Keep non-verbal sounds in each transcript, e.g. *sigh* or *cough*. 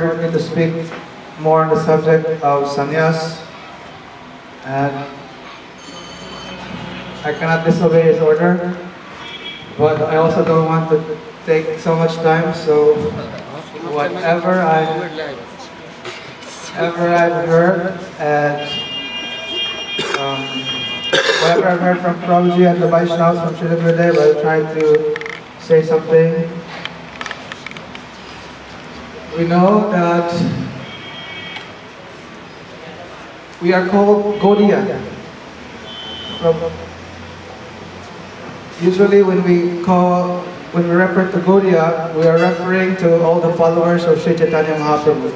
ordered me to speak more on the subject of sannyas, and I cannot disobey his order, but I also don't want to take so much time, so whatever I ever I've heard and um, whatever I've heard from Prabhuji and the Vaishnavas from Srila Gurudev, I'll try to say something. We know that we are called. From usually when we call when we refer to Gaudiya, we are referring to all the followers of Sri Chaitanya Mahaprabhu.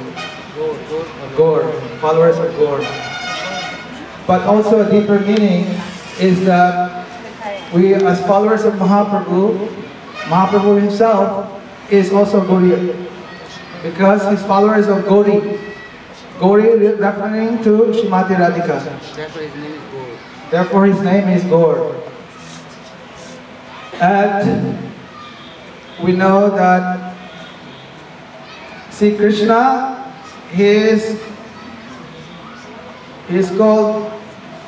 Gaur, followers of Gaur. But also a deeper meaning is that we as followers of Mahaprabhu, Mahaprabhu himself is also Gauriya. Because his followers of Gauri. Gauri referring to Shrimati Radhika. Therefore his name is Gaur. Therefore his name is Gaur. And we know that see Krishna, he is, he is called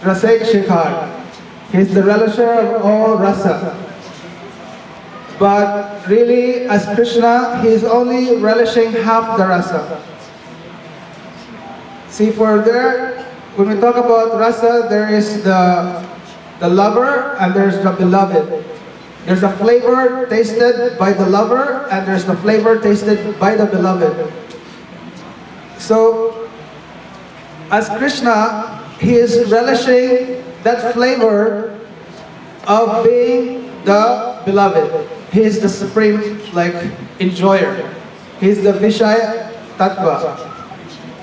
Rasek Shikhar. He is the relisher of all rasa. But really, as Krishna, he is only relishing half the rasa. See, for there, when we talk about rasa, there is the, the lover and there's the beloved. There's a flavor tasted by the lover and there's the flavor tasted by the beloved. So, as Krishna, he is relishing that flavor of being the beloved. He is the supreme, like, enjoyer. He is the Vishaya Tattva.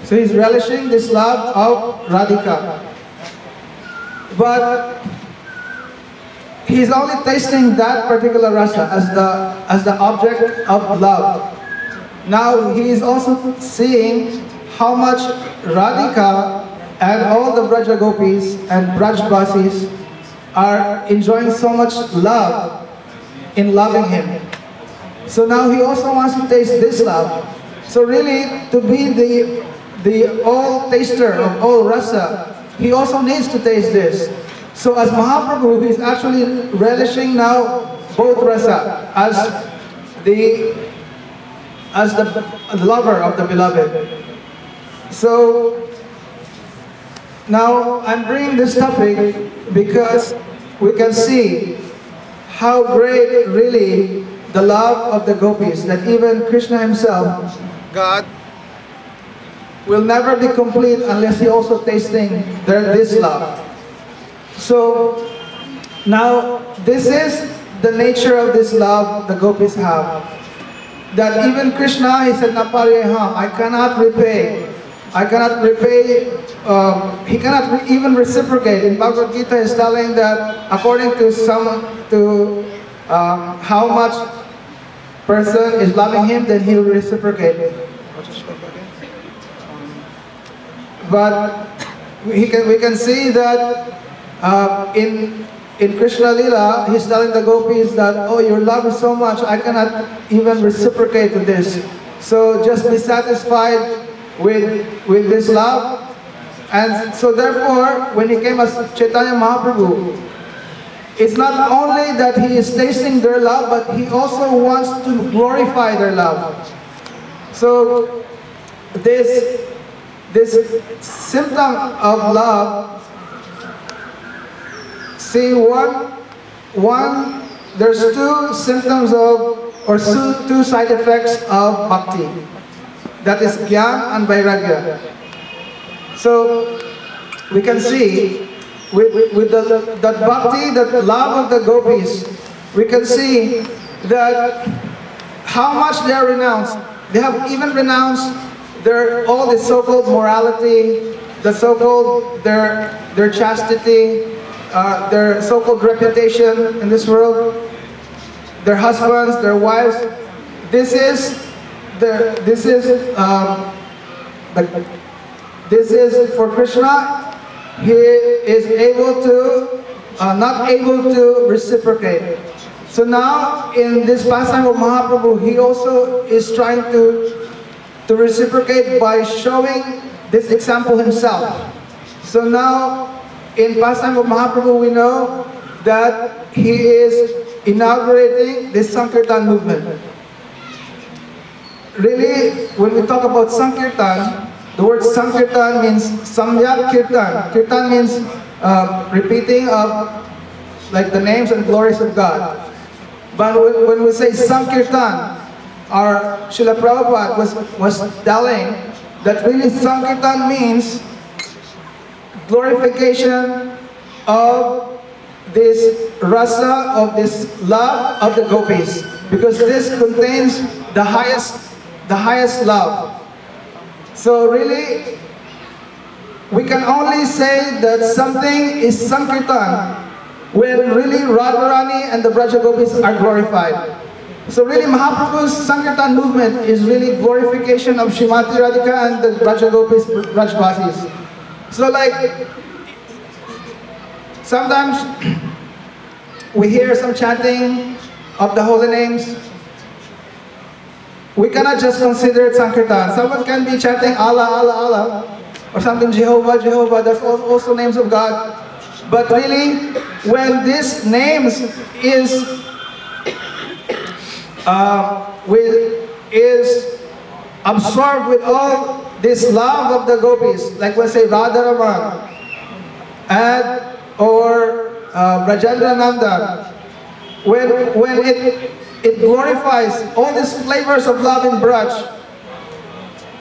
So he's relishing this love of Radhika. But he's only tasting that particular rasa as the as the object of love. Now he is also seeing how much Radhika and all the Braja Gopis and Brajbasis are enjoying so much love in loving him. So now he also wants to taste this love. So really, to be the the all taster of all rasa, he also needs to taste this. So as Mahaprabhu, he is actually relishing now both rasa as the as the lover of the beloved. So now I'm bringing this topic because we can see how great really the love of the gopis that even Krishna himself, God, will never be complete unless he also tasting their, this love. So now this is the nature of this love the gopis have. That even Krishna, he said, Napariham, I cannot repay. I cannot repay, um, he cannot re even reciprocate. In Bhagavad Gita is telling that according to some, to um, how much person is loving him, then he will reciprocate. But we can, we can see that uh, in, in Krishna Lila, he's telling the gopis that, oh, your love is so much, I cannot even reciprocate to this. So just be satisfied with, with this love. And so therefore, when he came as Chaitanya Mahaprabhu, it's not only that he is tasting their love, but he also wants to glorify their love. So this, this symptom of love, see one, one, there's two symptoms of, or two, two side effects of bhakti. That is Gyan and Vairagya. So we can see with, with the, that bhakti, that love of the gopis, we can see that how much they are renounced. They have even renounced their all the so-called morality, the so-called their their chastity, uh, their so-called reputation in this world, their husbands, their wives. This is the this is um, this is for Krishna. He is able to uh, not able to reciprocate. So now in this pastime of Mahaprabhu, he also is trying to to reciprocate by showing this example himself. So now, in pastime of Mahaprabhu, we know that he is inaugurating this Sankirtan movement. Really, when we talk about Sankirtan, the word Sankirtan means Samyak Kirtan. Kirtan means uh, repeating of like the names and glories of God. But when, we say Sankirtan, our Srila Prabhupada was, was telling that really Sankirtan means glorification of this rasa, of this love of the gopis. Because this contains the highest, the highest love. So really, we can only say that something is Sankirtan when really Radharani and the Braja Gopis are glorified. So really Mahaprabhu's Sankirtan movement is really glorification of Shrimati Radhika and the Braja Gopis, Brajbasis. So like, sometimes *clears throat* we hear some chanting of the holy names. We cannot just consider it Sankirtan. Someone can be chanting Allah, Allah, Allah, or something Jehovah, Jehovah. That's also names of God. But really, when this names is uh, with, is absorbed with all this love of the gopis, like let's say Radharaman, and or uh, Rajendra Nanda, when, when it, it glorifies all these flavors of love in Braj,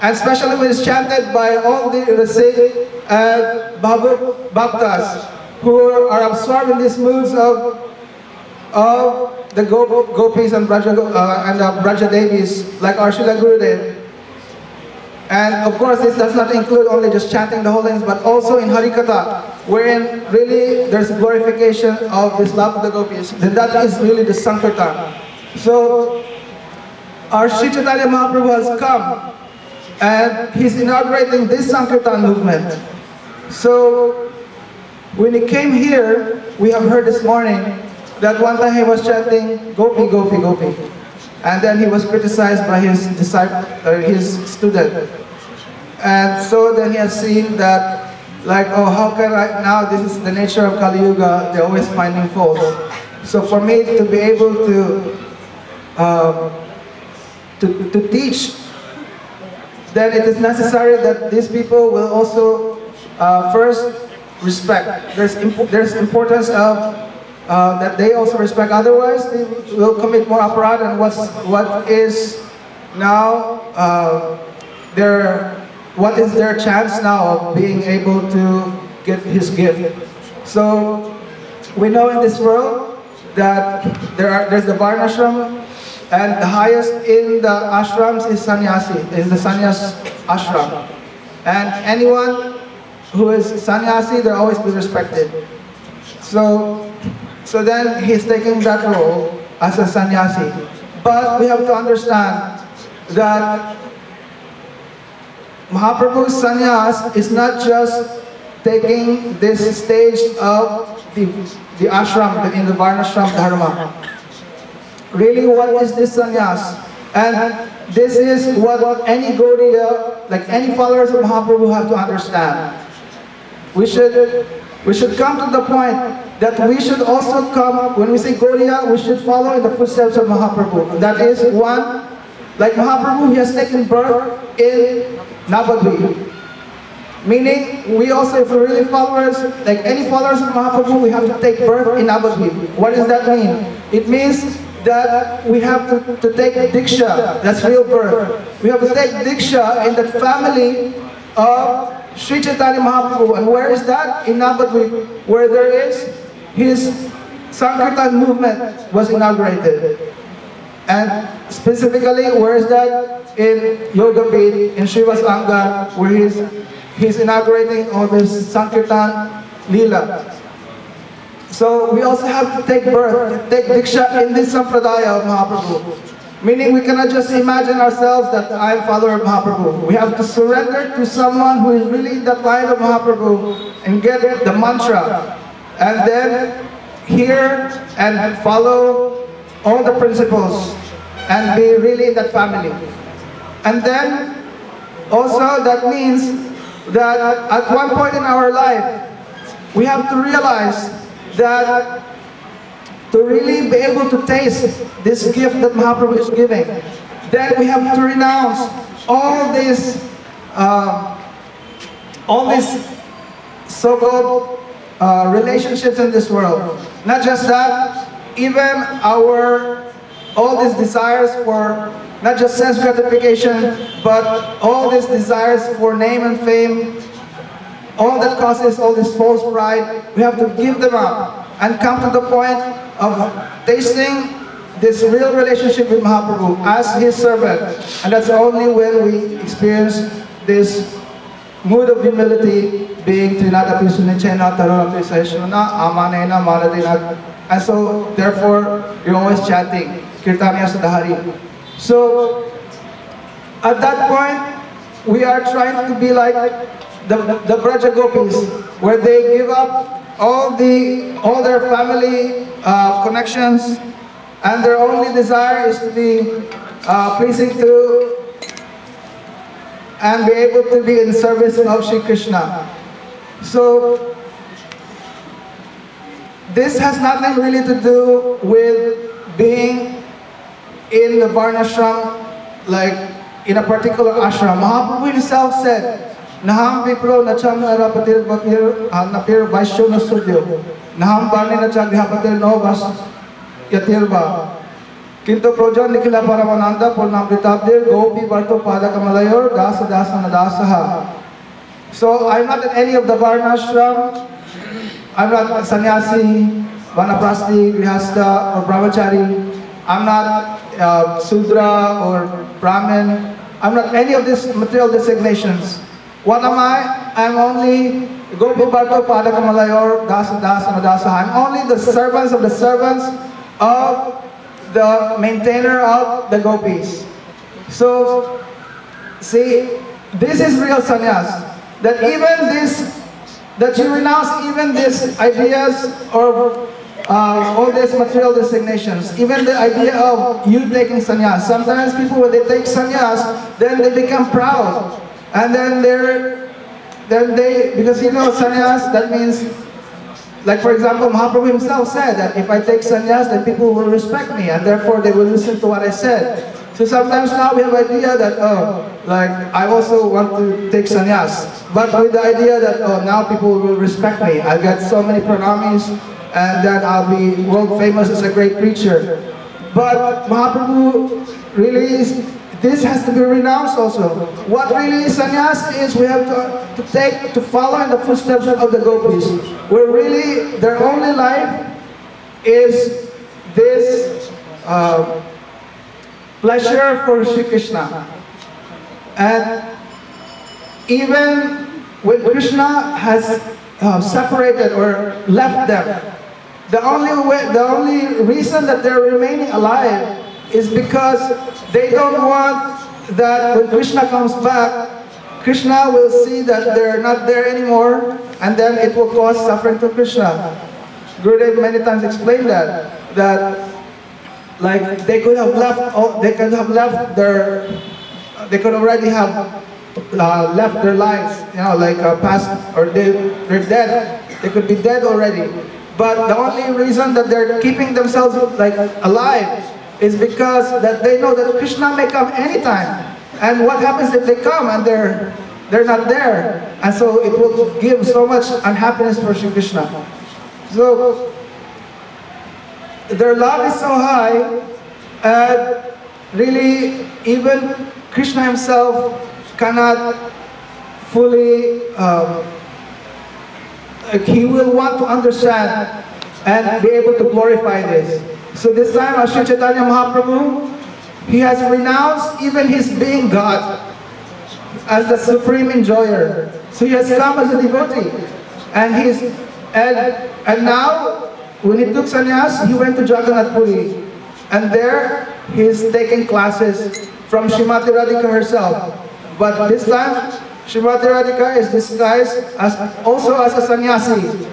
and especially when it's chanted by all the Rasik and Babu Bhaktas, who are absorbed in these moods of, of the Gopis and Braja, uh, and uh, Braja Devis, like Arshila Gurudev. And of course, this does not include only just chanting the holy names, but also in Harikatha, wherein really there's glorification of this love of the Gopis. Then that is really the Sankirtan. So, our Sri Chaitanya Mahaprabhu has come, and he's inaugurating this Sankirtan movement. So, when he came here, we have heard this morning that one time he was chanting Gopi, Gopi, Gopi. And then he was criticized by his disciple, uh, his student. And so then he has seen that, like, oh, how can I, now this is the nature of Kali Yuga, they're always finding faults. So for me to be able to, um, to, to teach, then it is necessary that these people will also uh, first respect. There's, imp there's importance of uh, that they also respect. Otherwise, they will commit more aparad and what's, what is now uh, their, what is their chance now of being able to get his gift. So we know in this world that there are, there's the Varnashram and the highest in the ashrams is sannyasi, is the sannyas ashram. And anyone who is sannyasi, they'll always be respected. So, so then he's taking that role as a sannyasi. But we have to understand that Mahaprabhu's sannyas is not just taking this stage of the, the ashram, in the varnashram dharma. Really, what is this sannyas? And this is what any Gaudiya, like any followers of Mahaprabhu have to understand. We should, we should come to the point that we should also come, when we say Gaudiya, we should follow in the footsteps of Mahaprabhu. That is one, like Mahaprabhu, he has taken birth in Navadvip. Meaning, we also, if we're really followers, like any followers of Mahaprabhu, we have to take birth in Navadvip. What does that mean? It means that we have to, to take Diksha, that's real birth. We have to take Diksha in the family of Sri Chaitanya Mahaprabhu. And where is that? In Navadvip, where there is his Sankirtan movement was inaugurated. And specifically, where is that? In Yoga Pith, in Srivas Angan, where he's, he's inaugurating all this Sankirtan Lila. So we also have to take birth, take Diksha in this Sampradaya of Mahaprabhu. Meaning we cannot just imagine ourselves that I'm follower of Mahaprabhu. We have to surrender to someone who is really in that line of Mahaprabhu and get the mantra. And then hear and follow all the principles and be really in that family. And then Also, that means that at one point in our life, we have to realize that to really be able to taste this gift that Mahaprabhu is giving, then we have to renounce all these, uh, all these so-called uh, relationships in this world. Not just that, even our all these desires for not just sense gratification, but all these desires for name and fame, all that causes all this false pride, we have to give them up and come to the point of tasting this real relationship with Mahaprabhu as his servant. And that's only when we experience this mood of humility being Trinata Pisunichena Taruna Pisashuna Amanena Maladina. And so therefore you're always chanting Kirtanya Sadhari. So at that point we are trying to be like the, the Braja Gopis, where they give up all the all their family uh, connections, and their only desire is to be uh, pleasing to and be able to be in service of Sri Krishna. So this has nothing really to do with being in the Varnashram, like in a particular ashram. Mahaprabhu himself said, Naham Vipro Nacham Narapatir Bakir Napir Vaishyo Nasudyo. Naham Bani Nachagyapatir No Vas Yatirva. Kinto Proja Nikila Paramananda Purnamritabdir Gopi Varto Padakamalayur Dasa Dasana Dasaha. So I'm not in any of the Varnashram. I'm not a sannyasi, vanaprasti, grihasta, or brahmachari. I'm not uh, Sudra or Brahmin. I'm not any of these material designations. What am I? I'm only Gopi Bharto Padakamalay Dasa Dasa Madasa. I'm only the servants of the servants of the maintainer of the gopis. So, see, this is real sannyas. That even this, that you renounce even these ideas or uh, all these material designations, even the idea of you taking sannyas. Sometimes people, when they take sannyas, then they become proud. And then they're, then they, because you know sannyas, that means, like for example, Mahaprabhu himself said that if I take sannyas, then people will respect me, and therefore they will listen to what I said. So sometimes now we have idea that, oh, like, I also want to take sannyas. But with the idea that, oh, now people will respect me. I get so many pranamis, and then I'll be world famous as a great preacher. But Mahaprabhu really this has to be renounced also. What really is sannyas is we have to, to take, to follow in the footsteps of the gopis. Where really their only life is this uh, pleasure for Sri Krishna. And even when Krishna has uh, separated or left them, the only way, the only reason that they're remaining alive is because they don't want that when Krishna comes back, Krishna will see that they're not there anymore, and then it will cause suffering to Krishna. Gurudev many times explained that, that like they could have left, they could have left their, they could already have uh, left their lives, you know, like uh, past, or they, they're dead. They could be dead already. But the only reason that they're keeping themselves like alive is because that they know that Krishna may come anytime. And what happens if they come and they're they're not there? And so it will give so much unhappiness for Sri Krishna. So their love is so high, and really even Krishna himself cannot fully, um, he will want to understand and be able to glorify this. So this time, Ashri Chaitanya Mahaprabhu, he has renounced even his being God as the supreme enjoyer. So he has come as a devotee. And he's and and now when he took sannyas, he went to Jagannath Puri. And there he's taking classes from Shrimati Radhika herself. But this time, Shrimati Radhika is disguised as also as a sannyasi,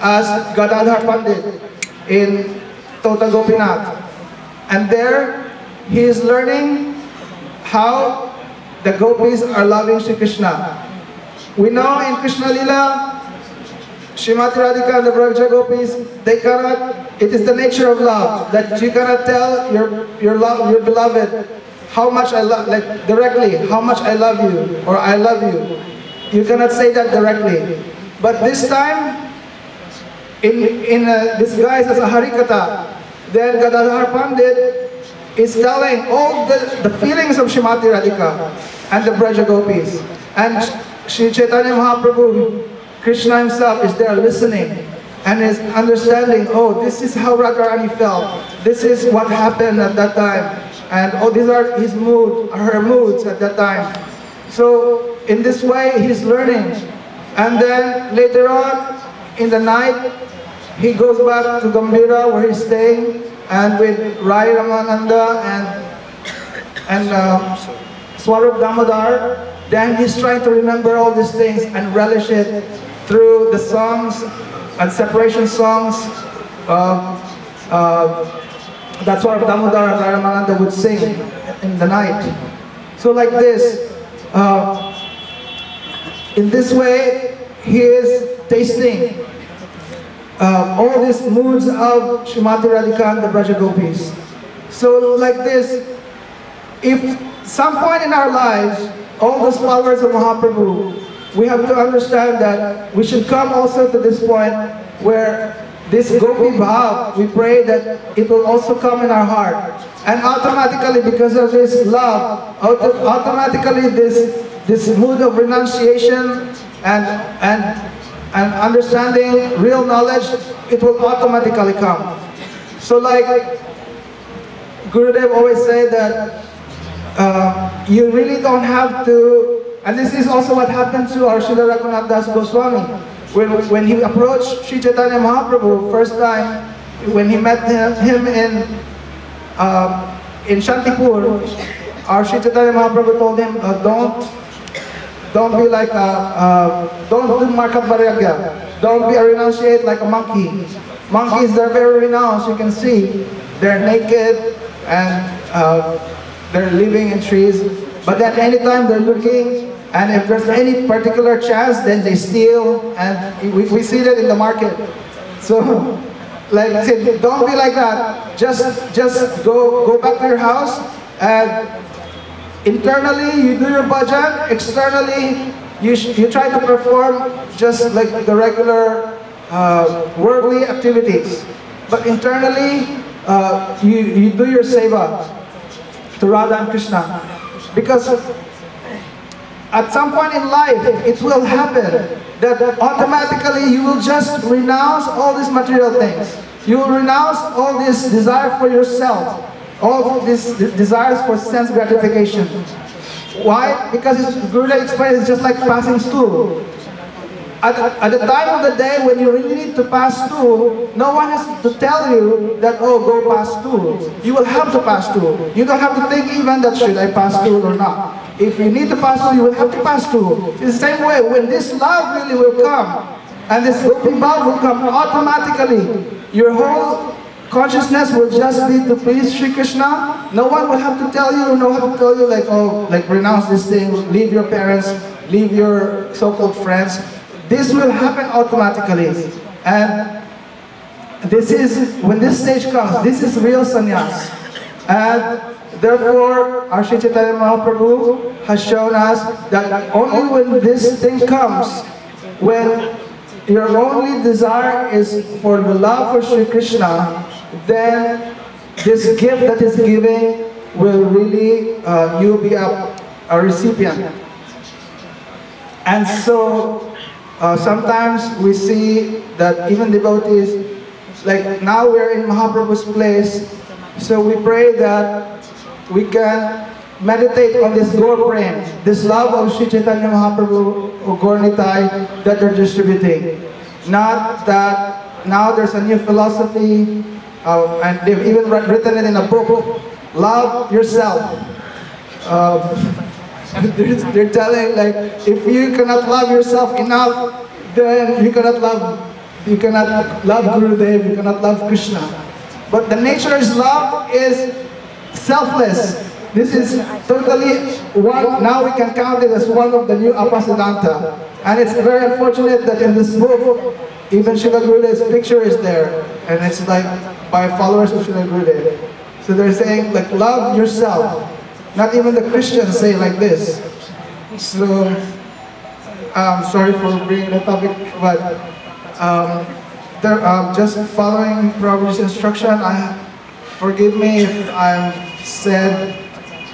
as Gadadhar Pandit in Tota Gopinath. And there he is learning how the gopis are loving Sri Krishna. We know in Krishna Lila, Srimati Radhika and the Brahmacha gopis, they cannot, it is the nature of love, that you cannot tell your, your, love, your beloved how much I love, like directly, how much I love you, or I love you. You cannot say that directly. But this time, in, in a disguise as a Harikatha, then Gadadhar Pandit is telling all the, the feelings of Shrimati Radhika and the Braja Gopis. And Sri Chaitanya Mahaprabhu, Krishna himself is there listening and is understanding, oh, this is how Radharani felt. This is what happened at that time. And oh, these are his mood, her moods at that time. So in this way, he's learning. And then later on, in the night, he goes back to Gambhira where he's staying and with Rai Ramananda and, and uh, Swarup Damodar, then he's trying to remember all these things and relish it through the songs and separation songs. Uh, uh, that's what Damodar and Rai Ramananda would sing in the night. So like this, uh, in this way, he is tasting uh, all these moods of Shrimati Radhika and the Braja Gopis. So like this, if some point in our lives, all those followers of Mahaprabhu, we have to understand that we should come also to this point where this Gopi Bhav, we pray that it will also come in our heart. And automatically, because of this love, auto automatically this, this mood of renunciation and, and and understanding real knowledge, it will automatically come. So like Gurudev always said that uh, you really don't have to, and this is also what happened to our Srila Raghunath Das Goswami. When, when he approached Sri Chaitanya Mahaprabhu first time, when he met him, him in, uh, in Shantipur, our Sri Chaitanya Mahaprabhu told him, uh, don't don't be like a, uh, don't do markat vairagya. Don't be a renunciate like a monkey. Monkeys, they're very renounced, you can see. They're naked and uh, they're living in trees. But then anytime they're looking, and if there's any particular chance, then they steal, and we, we see that in the market. So, *laughs* like I said, don't be like that. Just, just go, go back to your house and Internally, you do your bhajan. Externally, you, you try to perform just like the regular uh, worldly activities. But internally, uh, you, you do your seva to Radha and Krishna. Because at some point in life, it will happen that automatically you will just renounce all these material things. You will renounce all this desire for yourself all these desires for sense gratification. Why? Because Gurudev explained it's just like passing stool. At, at, the time of the day when you really need to pass stool, no one has to tell you that, oh, go pass stool. You will have to pass stool. You don't have to think even that, should I pass stool or not. If you need to pass stool, you will have to pass stool. It's the same way, when this love really will come, and this open love will come automatically, your whole Consciousness will just be to please Sri Krishna. No one will have to tell you, no one will tell you like, oh, like renounce this thing, leave your parents, leave your so-called friends. This will happen automatically. And this is, when this stage comes, this is real sannyas. And therefore, our Sri Chaitanya Mahaprabhu has shown us that only when this thing comes, when your only desire is for the love for Sri Krishna, then this gift that is giving will really, uh, you'll be a, a recipient. And so, uh, sometimes we see that even devotees, like now we're in Mahaprabhu's place, so we pray that we can meditate on this Gaur Prem, this love of Sri Chaitanya Mahaprabhu or that they're distributing. Not that now there's a new philosophy uh, and they've even written it in a book, love yourself. Um, *laughs* they're, they're telling like, if you cannot love yourself enough, then you cannot love, you cannot love Gurudev, you cannot love Krishna. But the nature is love is selfless. this is totally one, now we can count it as one of the new Apasiddhanta. And it's very unfortunate that in this book, even Srila Gurudeva's picture is there. And it's like by followers of Srila Gurudev. So they're saying like love yourself. Not even the Christians say like this. So, um, sorry for bringing the topic, but um, there, um, just following Prabhupada's instruction, I, forgive me if I've said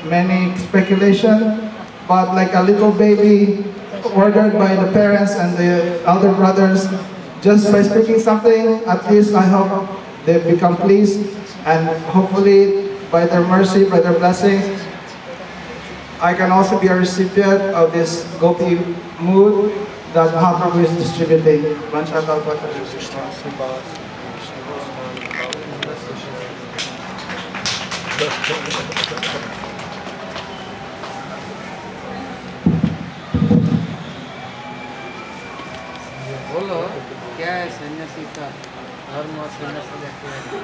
many speculation, but like a little baby ordered by the parents and the elder brothers, just by speaking something, at least I hope they become pleased and hopefully by their mercy, by their blessings, I can also be a recipient of this Gopi mood that Mahaprabhu is distributing. बोलो क्या है सन्यासी का? धर्म और सन्यासी का क्या है?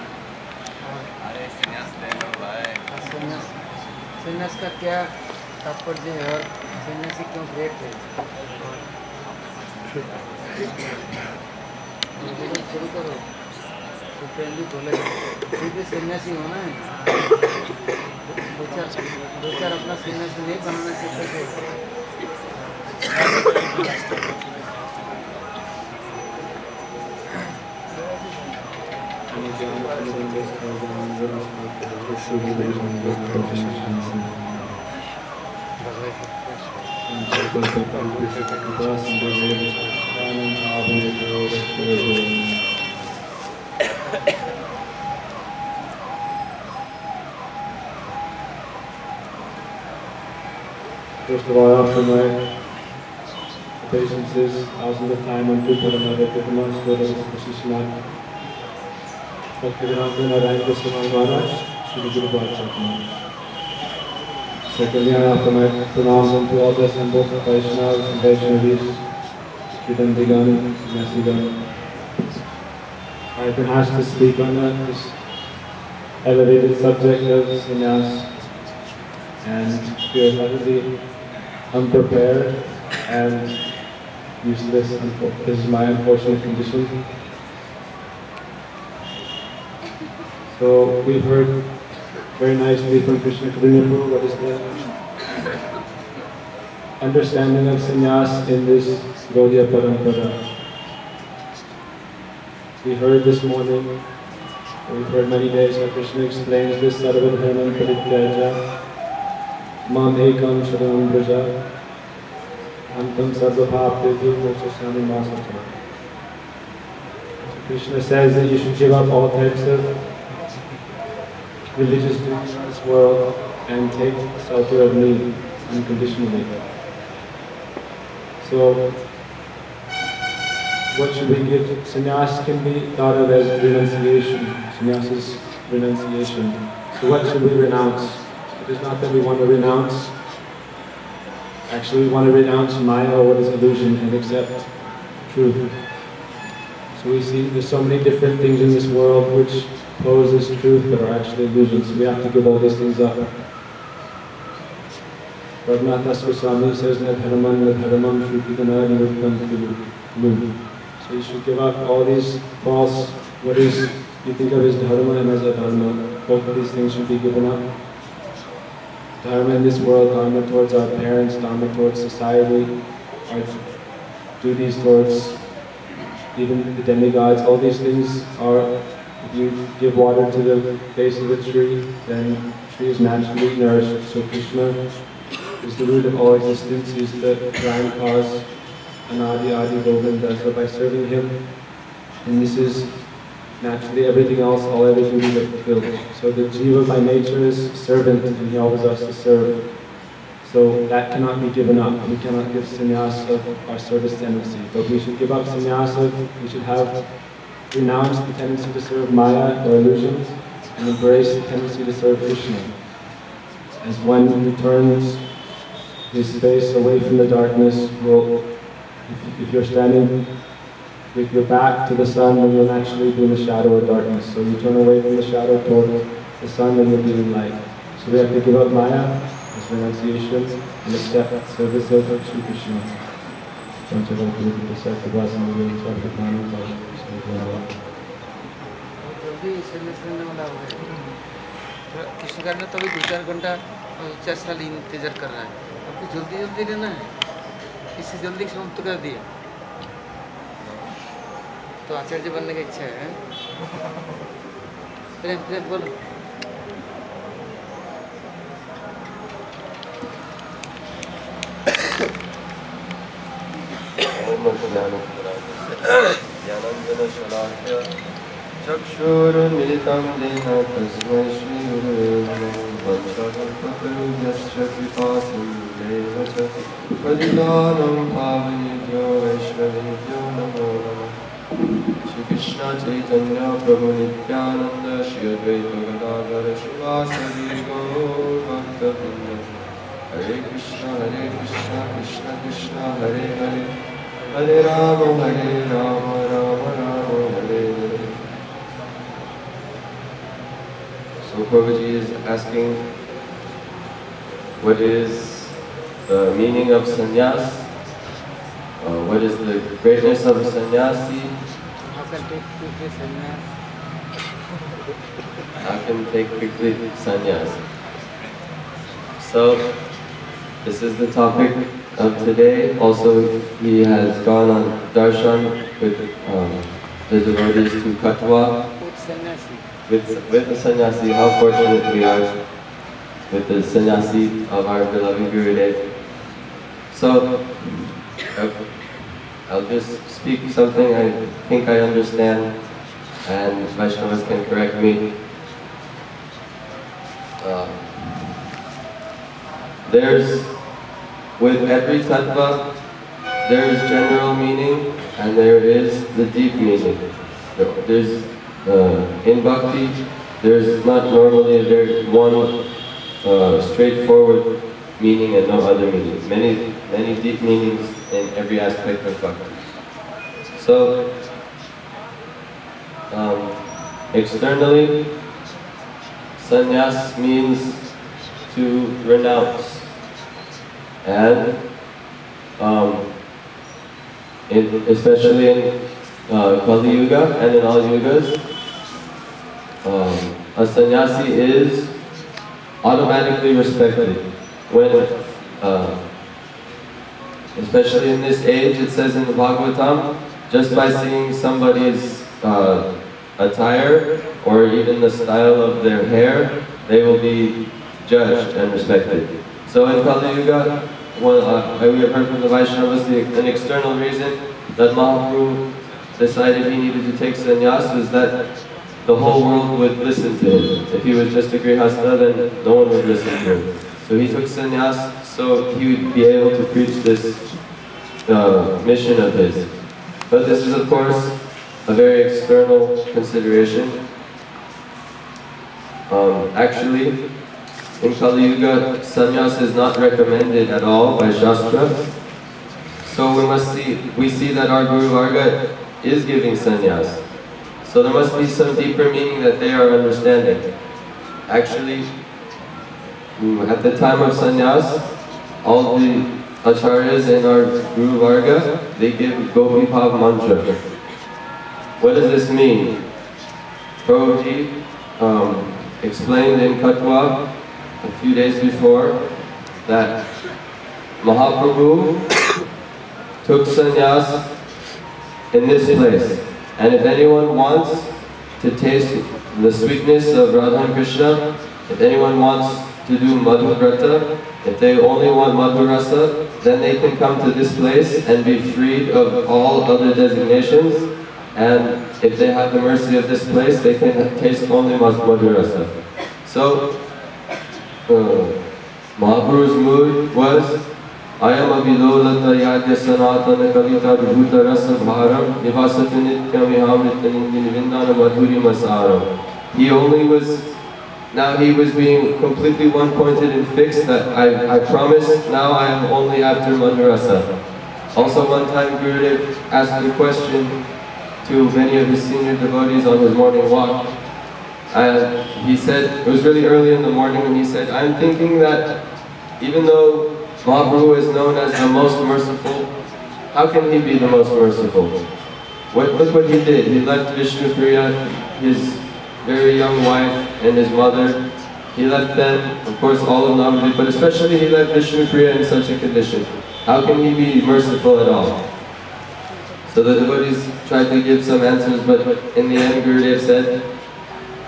अरे संन्यास ले लो भाई। सन्यास सन्यास का क्या तात्पर्य है और सन्यासी क्यों ग्रेट है? शुरू करो। तो पहले बोले। फिर भी सन्यासी होना है दो चार दो चार अपना सन्यासी नहीं बनाना चाहते First of all, I offer my obeisances, thousands of time unto Paramada Pitama, Swadas, Vasishnat, Maharaj, Shri Guru Secondly, I pranams unto all the assembled Vaishnavas and Vaishnavis, Chidandigan, Nasigan. I have been asked to speak on this elevated subject of sannyas and feel utterly unprepared and useless. This is my unfortunate condition. So we've heard very nicely from Krishna Kalinapu what is the understanding of sannyas in this Gaudiya Parampara. We heard this morning, we've heard many days how Krishna explains this Sarvadhanam Parityaja Mam ekam sharanam braja antam sarvabhavdevi moksasami masata. So Krishna says that you should give up all types of religious duties in this world and take shelter of me unconditionally. So, what should we give? Sannyas can be thought of as renunciation. Sannyas is renunciation. So what should we renounce? It is not that we want to renounce, actually we want to renounce Maya what is illusion and accept truth. So we see there's so many different things in this world which pose as truth but are actually illusions. We have to give all these things up. Raghunath Goswami says, Nadharaman, Nadharamam, Shrutidana, Niruttam, Kulu. So you should give up all these false, what is, you think of as dharma and as adharma. Both of these things should be given up. Dharma in this world, dharma towards our parents, dharma towards society, our duties towards even the demigods, all these things are, if you give water to the base of the tree, then the tree is naturally nourished. So Krishna is the root of all existence, He is the prime cause, Anadi Adi Govinda. So by serving him, and this is naturally everything else, all other duties are fulfilled. So the jiva by nature is servant and he always has to serve. So that cannot be given up. We cannot give sannyas of our service tendency. But we should give up sannyas of, we should have renounced the tendency to serve Maya or illusions and embrace the tendency to serve Krishna. As one who turns his face away from the darkness will, if, if you're standing with your back to the sun, then you'll naturally be in the shadow of darkness. So you turn away from the shadow toward the sun, then you'll be in light. So we have to give up Maya, as renunciation, and accept service of Sri Krishna. किसी कारण दो चार घंटा चार साल इंतज़ार कर रहा है आपको जल्दी जल्दी लेना है इससे जल्दी समाप्त कर तो आचार्य बनने की इच्छा है प्रेम प्रेम बोलो ज्ञानञ्जनशलाख्य चक्षुरुन्मिलितं येन तस्मै श्रीगुरुवे नमः वक्रतुण्डकरुण्यश्च कृपासिन्धेव च प्रतिदानं श्रीकृष्ण चैतन्य प्रभु नित्यानन्द श्री अद्वैत गदाधर हरे कृष्ण हरे कृष्ण कृष्ण कृष्ण हरे हरे हरे राम हरे Ram Prabhuji is asking what is the meaning of sannyas, uh, what is the greatness of sannyasi, How can take quickly sannyas? how can take quickly sannyas. So this is the topic of today. Also he has gone on darshan with um, the devotees to Katwa. Sannyasi. With, with the sannyasi, how fortunate we are with the sannyasi of our beloved Gurudev. So, I'll just speak something I think I understand and Vaishnavas can correct me. Uh, there's, with every tattva, there is general meaning and there is the deep meaning. There's uh, in bhakti, there's not normally there's one uh, straightforward meaning and no other meaning. Many many deep meanings in every aspect of bhakti. So um, externally, sannyas means to renounce, and um, in, especially in uh, Kali Yuga and in all yugas, um, a sannyasi is automatically respected. When, uh, especially in this age, it says in the Bhagavatam, just by seeing somebody's uh, attire or even the style of their hair, they will be judged and respected. So in Kali Yuga, well, uh, we have heard from the Vaishnavas, the, an external reason that Mahaprabhu decided he needed to take sannyas that the whole world would listen to him. If he was just a grihastha, then no one would listen to him. So he took sannyas so he would be able to preach this uh, mission of his. But this is, of course, a very external consideration. Um, actually, in Kali Yuga, sannyas is not recommended at all by Shastra. So we must see, we see that our Guru Varga is giving sannyas. So there must be some deeper meaning that they are understanding. Actually, at the time of sannyas, all the acharyas in our Guru Varga, they give Gopi mantra. What does this mean? Prabhuji um, explained in Katwa a few days before that Mahaprabhu *coughs* took sannyas in this place. And if anyone wants to taste the sweetness of Radha and Krishna, if anyone wants to do Madhuvrata, if they only want Madhurasa, then they can come to this place and be freed of all other designations. And if they have the mercy of this place, they can taste only Madhurasa. So, uh, Mahaprabhu's mood was he only was, now he was being completely one-pointed and fixed that I, I promise. now I am only after Mandarasa. Also one time Gurudev asked a question to many of his senior devotees on his morning walk. And he said, it was really early in the morning, and he said, I'm thinking that even though Mahaprabhu is known as the most merciful, how can he be the most merciful? What, look what he did. He left Vishnu Priya, his very young wife, and his mother. He left them, of course, all of Navadvip, but especially he left Vishnu Priya in such a condition. How can he be merciful at all? So the devotees tried to give some answers, but in the end, Gurudev said,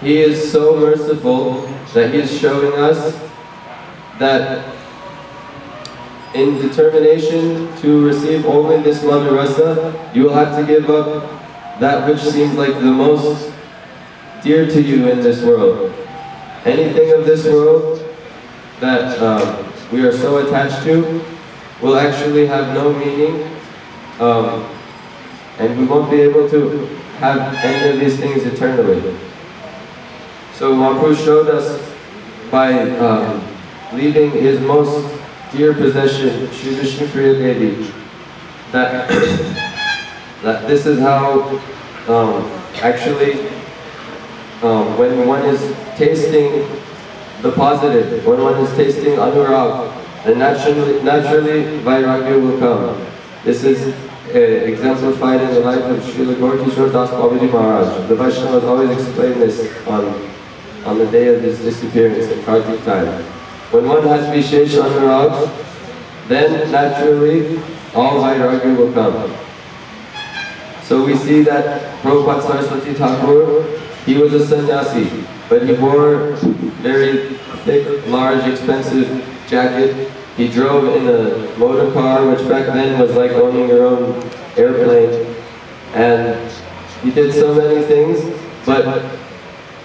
He is so merciful that He is showing us that in determination to receive only this Madhur Rasa, you will have to give up that which seems like the most dear to you in this world. Anything of this world that um, we are so attached to will actually have no meaning um, and we won't be able to have any of these things eternally. So Mahaprabhu showed us by um, leaving his most dear possession, Sri Vishnu Priya Devi, that, that this is how um, actually um, when one is tasting the positive, when one is tasting anurag, then naturally, naturally vairagya will come. This is uh, exemplified in the life of Srila Gaurkishore Das Babaji Maharaj. The Vaishnavas always explain this on, on the day of his disappearance in Kartik time. When one has Vishesh Anurag, then naturally all Vairagya will come. So we see that Prabhupada Saraswati Thakur, he was a sannyasi, but he wore very thick, large, expensive jacket. He drove in a motor car, which back then was like owning your own airplane. And he did so many things, but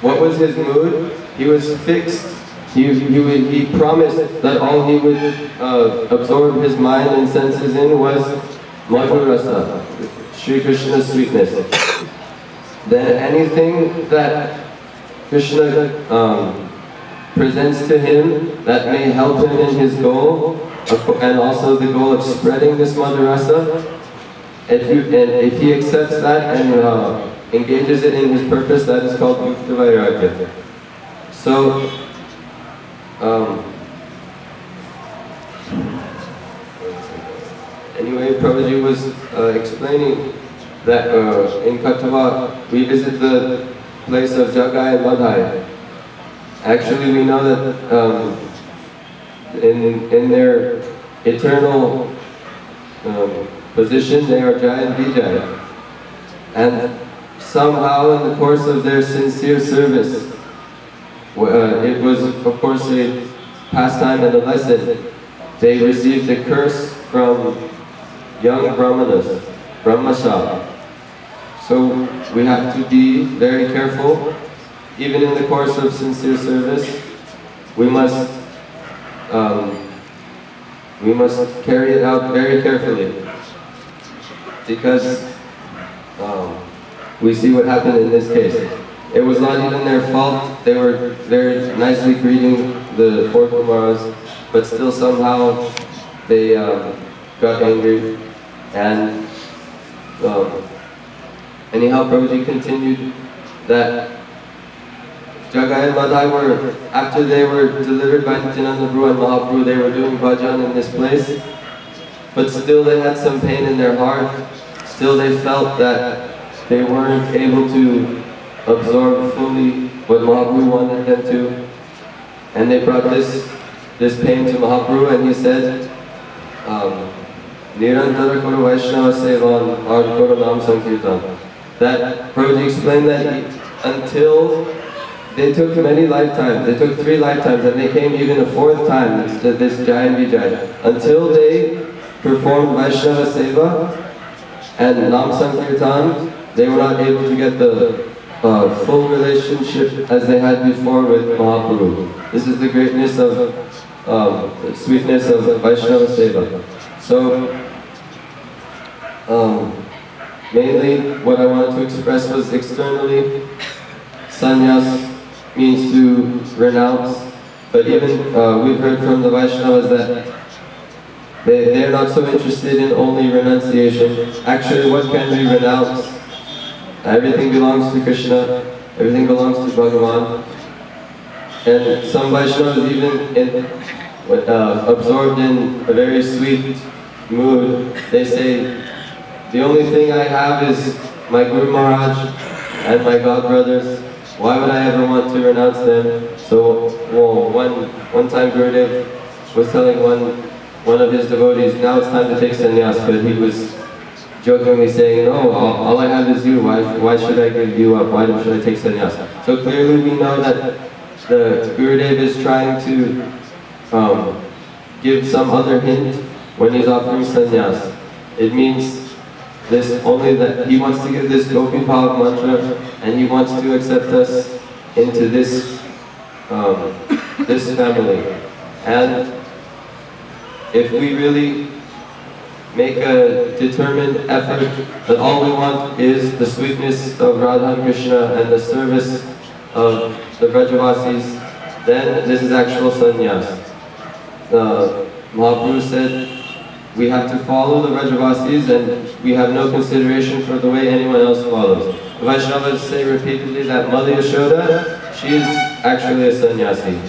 what was his mood? He was fixed. He, he, would, he promised that all he would uh, absorb his mind and senses in was Madhurasa, Sri Krishna's sweetness. Then anything that Krishna um, presents to him that may help him in his goal, and also the goal of spreading this Madhurasa, if, you, and if he accepts that and uh, engages it in his purpose, that is called Yukta Vairagya. So, um, anyway, Prabhuji was uh, explaining that uh, in Katava we visit the place of Jagai and Madhai. Actually, we know that um, in, in their eternal um, position, they are Jai and Vijay. And somehow in the course of their sincere service, uh, it was of course a pastime and a lesson. They received a curse from young brahmanas, brahmacharya. So we have to be very careful, even in the course of sincere service. We must um, we must carry it out very carefully because um, we see what happened in this case. It was not even their fault. They were very nicely greeting the four Kumaras, but still somehow they um, got angry. And um, anyhow, Prabhuji continued that Jagai and Madhai were, after they were delivered by Nityananda and Mahaprabhu, they were doing bhajan in this place. But still they had some pain in their heart. Still they felt that they weren't able to absorb fully what Mahaprabhu wanted them to. And they brought this, this pain to Mahaprabhu and he said, um, Nirantara Kuru Vaishnava Sevan Nam Sankirtan. That Prabhuji explained that he, until they took many lifetimes, they took three lifetimes and they came even a fourth time this Jai and Vijay. Until they performed Vaishnava Seva and Nam Sankirtan, they were not able to get the uh, full relationship as they had before with Mahaprabhu. This is the greatness of um, the sweetness of Vaishnava Seva. So, um, mainly what I wanted to express was externally, sannyas means to renounce, but even uh, we've heard from the Vaishnavas that they, they're not so interested in only renunciation. Actually, what can we renounce? Everything belongs to Krishna. Everything belongs to Bhagavan. And some Vaishnavas even in, uh, absorbed in a very sweet mood, they say, the only thing I have is my Guru Maharaj and my God brothers. Why would I ever want to renounce them? So, well, one, one time Gurudev was telling one, one of his devotees, now it's time to take sannyas, but he was jokingly saying, no, all, all I have is you, why, why should I give you up, why should I take sannyas? So clearly we know that the Gurudev is trying to um, give some other hint when he's offering sannyas. It means this only that he wants to give this Gopi mantra and he wants to accept us into this um, this family. And if we really make a determined effort that all we want is the sweetness of Radha and Krishna and the service of the Brajavasis, then this is actual sannyas. The Mahaprabhu said, we have to follow the Brajavasis and we have no consideration for the way anyone else follows. The Vaishnavas say repeatedly that Mother Yashoda, she is actually a sannyasi.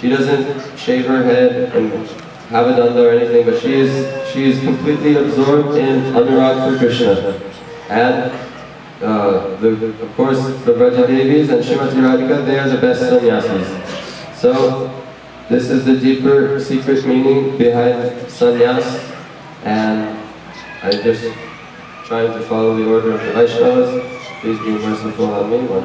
She doesn't shave her head and have a danda or anything, but she is she is completely absorbed in anurag for Krishna. And uh, the, of course, the Vraja Devis and Srimati Radhika, they are the best sannyasis. So, this is the deeper secret meaning behind sannyas, and I just trying to follow the order of the Vaishnavas. Please be merciful on me. One